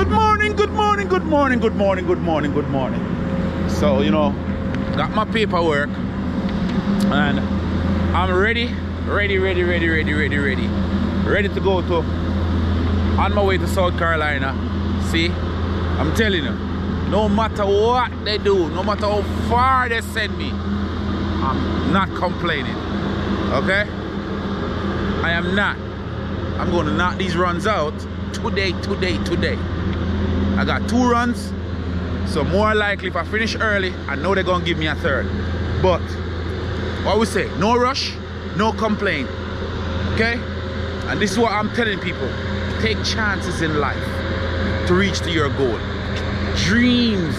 Good morning, good morning, good morning, good morning, good morning, good morning. So, you know, got my paperwork and I'm ready, ready, ready, ready, ready, ready, ready. Ready to go to on my way to South Carolina. See, I'm telling you, no matter what they do, no matter how far they send me, I'm not complaining. Okay? I am not. I'm going to knock these runs out today, today, today. I got two runs, so more likely if I finish early, I know they're gonna give me a third. But what we say, no rush, no complaint. Okay? And this is what I'm telling people. Take chances in life to reach to your goal. Dreams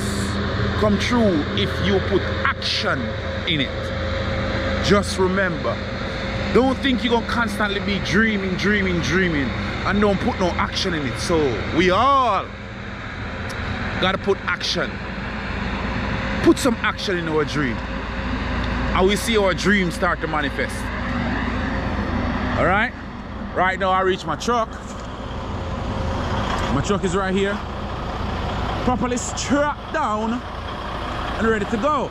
come true if you put action in it. Just remember, don't think you're gonna constantly be dreaming, dreaming, dreaming, and don't put no action in it. So we all gotta put action. Put some action in our dream. And we see our dreams start to manifest. Alright? Right now I reach my truck. My truck is right here. Properly strapped down and ready to go.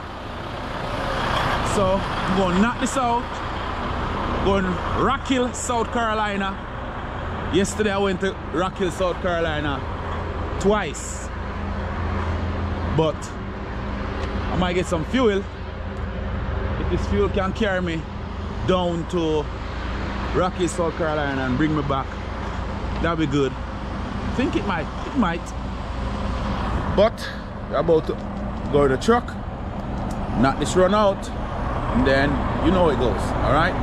So I'm gonna knock this out. Going Rock Hill, South Carolina. Yesterday I went to Rock Hill, South Carolina twice but I might get some fuel. If this fuel can carry me down to Rock Hill, South Carolina and bring me back that'll be good. I think it might it might. But we're about to go to the truck not this run out and then you know it goes all right?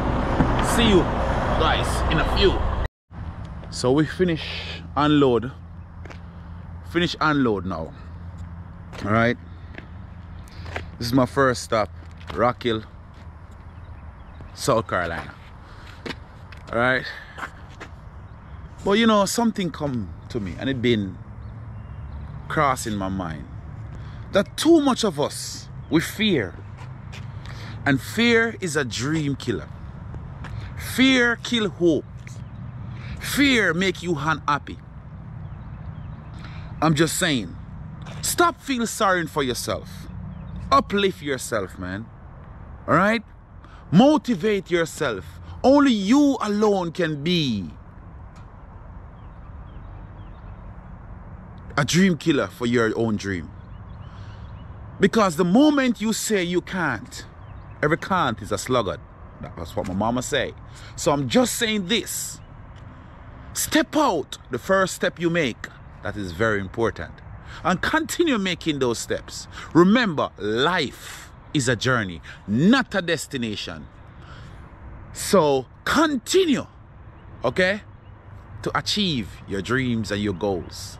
See you guys in a few. So we finish unload. Finish unload now all right? This is my first stop rock hill south carolina. All right? But you know something come to me and it been crossing my mind that too much of us we fear. And fear is a dream killer. Fear kill hope. Fear make you unhappy. I'm just saying Stop feeling sorry for yourself. Uplift yourself, man. All right? Motivate yourself. Only you alone can be a dream killer for your own dream. Because the moment you say you can't, every can't is a sluggard. That's what my mama say. So I'm just saying this. Step out the first step you make. That is very important and continue making those steps. Remember, life is a journey, not a destination. So continue, okay, to achieve your dreams and your goals.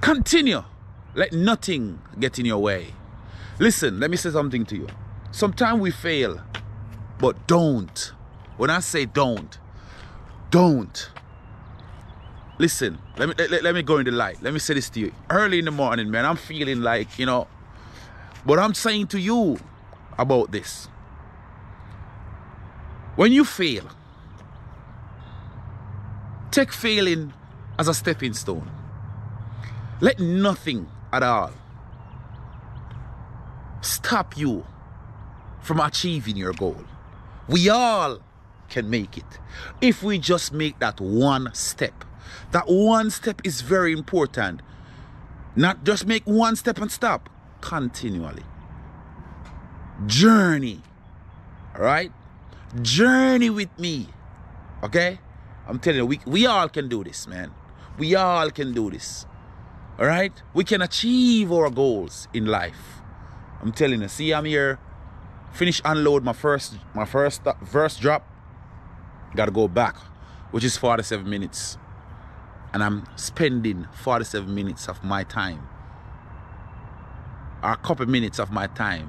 Continue. Let nothing get in your way. Listen, let me say something to you. Sometimes we fail, but don't. When I say don't, don't listen let me let, let, me go in the light. Let me say this to you. Early in the morning man i'm feeling like you know but i'm saying to you about this. When you fail take failing as a stepping stone. Let nothing at all stop you from achieving your goal. We all can make it. If we just make that one step that one step is very important. Not just make one step and stop. Continually. Journey. Alright? Journey with me. Okay? I'm telling you, we, we all can do this, man. We all can do this. Alright? We can achieve our goals in life. I'm telling you, see, I'm here. Finish unload my first my first uh, verse drop. Gotta go back, which is 47 minutes and I'm spending 47 minutes of my time or a couple minutes of my time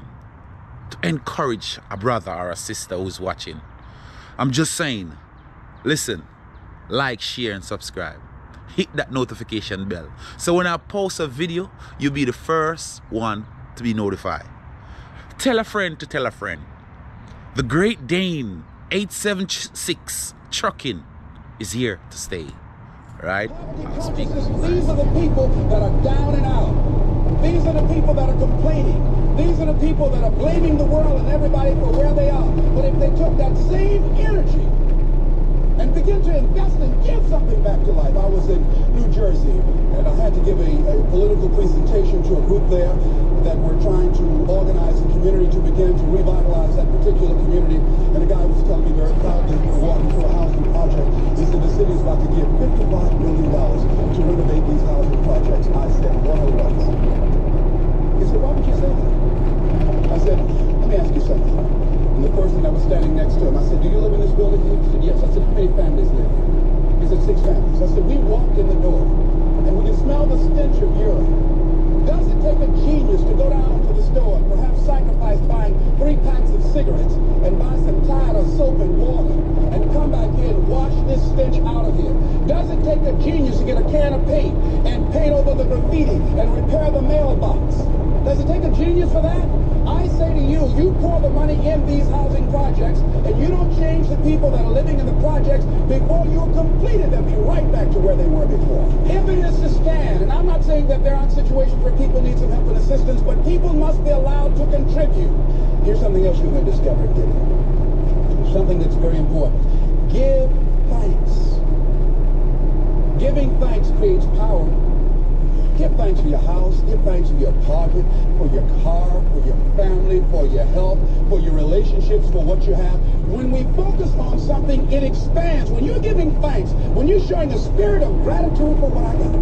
to encourage a brother or a sister who's watching. I'm just saying, listen, like, share, and subscribe. Hit that notification bell. So when I post a video, you'll be the first one to be notified. Tell a friend to tell a friend. The Great Dane 876 Trucking is here to stay. Right? Speak. These are the people that are down and out. These are the people that are complaining. These are the people that are blaming the world and everybody for where they are. But if they took that same energy and begin to invest and give something back to life. I was in New Jersey and I had to give a, a political presentation to a group there that were trying to organize a community to begin to revitalize that particular community. And the guy was telling me very proudly, we were walking through a housing project. He said the city is about to give $55 million to renovate these housing projects. I said, what are what? He said, why would you say that? I said, let me ask you something. And the person that was standing next to him, I said, do you live in this building? He said, yes. I said, how many families live here? He said, six families. I said, we walked in the door and we could smell the stench of urine. Does it take a genius to go down to the store and perhaps sacrifice buying three packs of cigarettes and buy some Tide or soap and water and come back here and wash this stench out of here? Does it take a genius to get a can of paint and paint over the graffiti and repair the mailbox? Does it take a genius for that? I say to you, you pour the money in these housing projects and you don't change the people that are living in the projects before you're completed, they'll be right back to where they were before. If it is to stand, and I'm not saying that there aren't situations where people need some help and assistance, but people must be allowed to contribute. Here's something else you're going to discover, Gideon. Something that's very important. Give thanks. Giving thanks creates power Give thanks for your house. Give thanks for your apartment, for your car, for your family, for your health, for your relationships, for what you have. When we focus on something, it expands. When you're giving thanks, when you're showing a spirit of gratitude for what I got,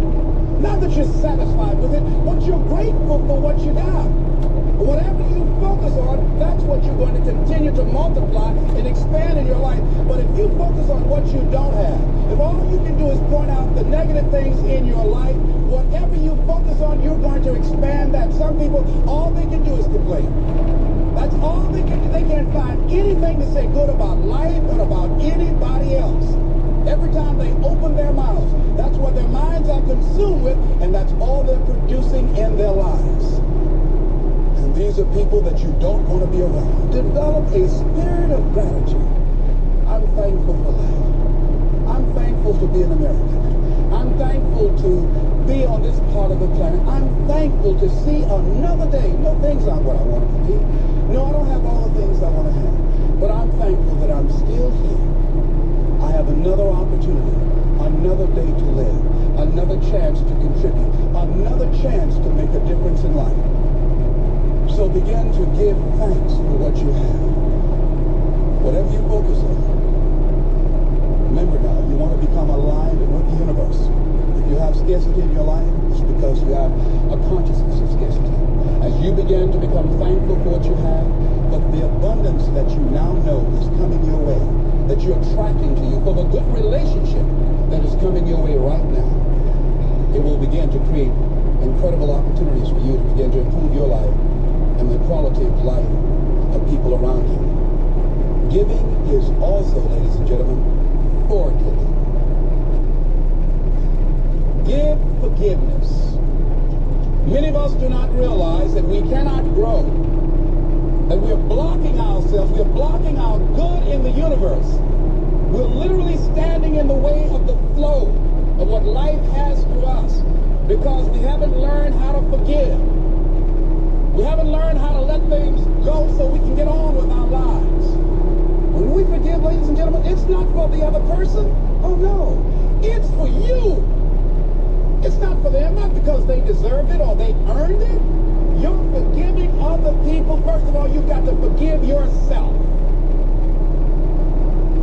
not that you're satisfied with it, but you're grateful for what you got. Whatever you focus on, that's what you're going to continue to multiply and expand in your life. But if you focus on what you don't have, if all you can do is point out the negative things in your life, whatever you focus on, you're going to expand that. Some people, all they can do is complain. That's all they can do. They can't find anything to say good about life or about anybody else. Every time they open their mouths, that's what their minds are consumed with, and that's all they're producing in their lives. And these are people that you don't want to be around. Develop a spirit of gratitude. I'm thankful for life. I'm thankful to be an American. I'm thankful to be on this part of the planet. I'm thankful to see another day. No, things aren't what I want to be. No, I don't have all the things I want to have. But I'm thankful that I'm still here. I have another opportunity, another day to live, another chance to contribute, another chance to make a difference in life. So begin to give thanks for what you have. Whatever you focus on. Remember now, you want to become aligned with the universe. If you have scarcity in your life, it's because you have a consciousness of scarcity. As you begin to become thankful for what you have, but the abundance that you now know is coming your way, that you're attracting to you, for the good relationship that is coming your way right now, it will begin to create incredible opportunities for you to begin to improve your life and the quality of life of people around you. Giving is also, ladies and gentlemen, forgiving. Give forgiveness. Many of us do not realize that we cannot grow, that we are blocking ourselves, we are blocking our good in the universe. We're literally standing in the way of the flow of what life has to us because we haven't learned how to forgive. We haven't learned how to let things go so we can get on with our lives. When we forgive, ladies and gentlemen, it's not for the other person. Oh no, it's for you. It's not for them, not because they deserve it or they earned it. You're forgiving other people. First of all, you've got to forgive yourself.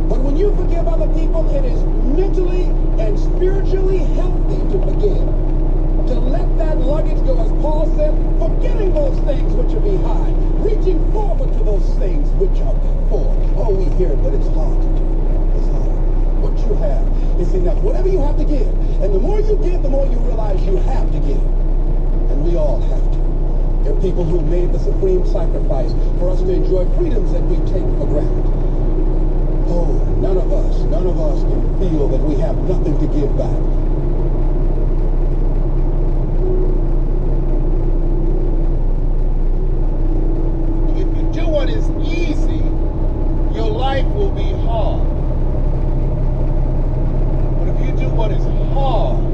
But when you forgive other people, it is mentally and spiritually healthy to forgive. To let that luggage go, as Paul said, forgetting those things which are behind, reaching forward to those things which are before. Oh, we hear it, but it's hard to do. It's hard. What you have is enough. Whatever you have to give. And the more you give, the more you realize you have to give. And we all have to. There are people who made the supreme sacrifice for us to enjoy freedoms that we take for granted. Oh, none of us, none of us can feel that we have nothing to give back. If you do what is easy, your life will be hard. But if you do what is hard,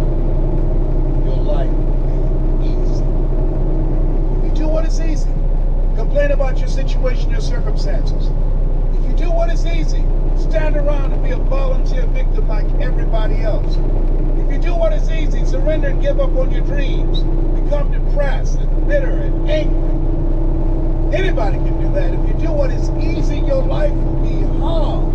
about your situation, your circumstances. If you do what is easy, stand around and be a volunteer victim like everybody else. If you do what is easy, surrender and give up on your dreams, become depressed and bitter and angry. Anybody can do that. If you do what is easy, your life will be hard.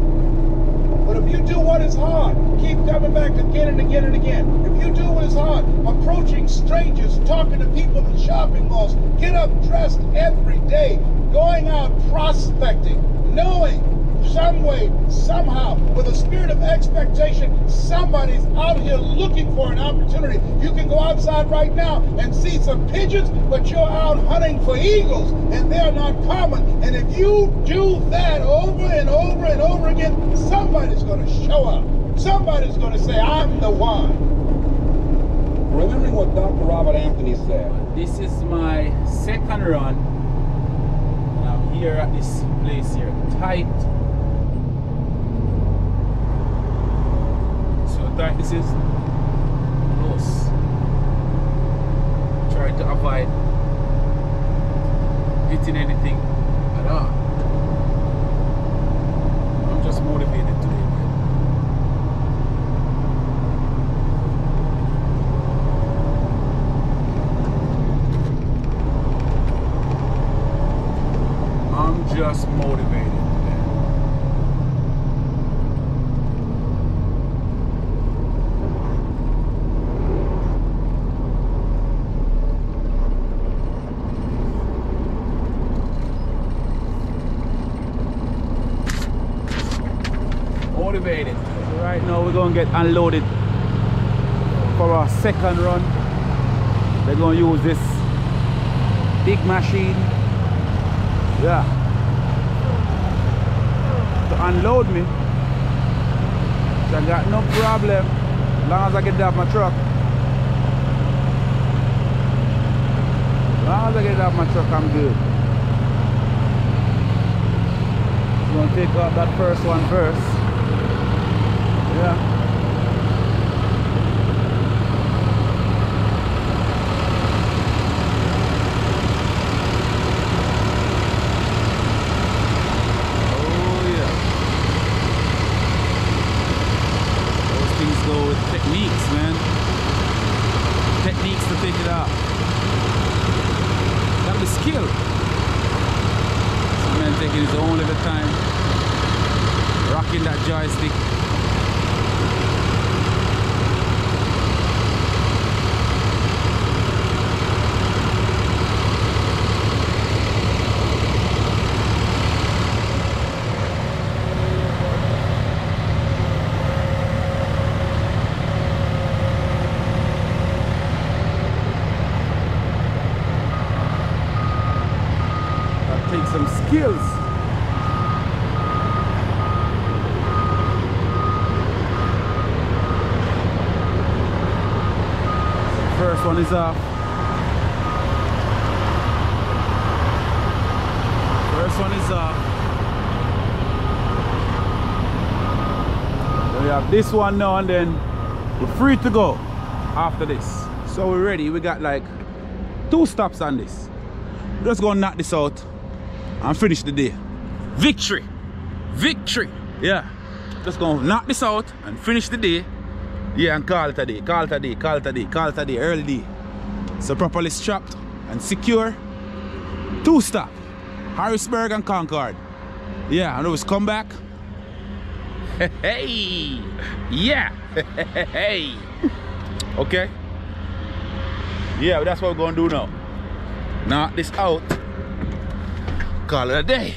But if you do what is hard, keep coming back again and again and again. If you do what is hard, approaching strangers, talking to people in shopping malls, get up dressed every day, going out prospecting, knowing some way, somehow, with a spirit of expectation, somebody's out here looking for an opportunity. You can go outside right now and see some pigeons, but you're out hunting for eagles, and they're not common. And if you do that over and over and over again, somebody's going to show up. Somebody's going to say, I'm the one. Remembering what Dr. Robert Anthony said. This is my second run. And I'm here at this place here. Tight. Is close. Try to avoid hitting anything at all. I'm just motivated today, man. I'm just motivated today. Motivated. So now gonna get unloaded for our second run. They're gonna use this big machine yeah. To unload me. So I got no problem. As long as I get it off my truck. As long as I get it off my truck, I'm good. Gonna take out that first one first. Yeah. Oh yeah. Those things go with techniques, man. Techniques to take it. Some man taking his own time. Rocking that joystick. That takes some skills. First one is off. First one is off. We have this one now and then we're free to go after this. So we're ready. We got like two stops on this. Just gonna knock this out and finish the day. Victory! Victory! Yeah. Just gonna knock this out and finish the day. Yeah, and call it a day, call it a day, call it a day, call it a day, early day. So properly strapped and secure. Two stop. Harrisburg and Concord. Yeah, and always come back. Hey! Yeah! Hey! Okay? Yeah, that's what we're gonna do now. Knock this out. Call it a day.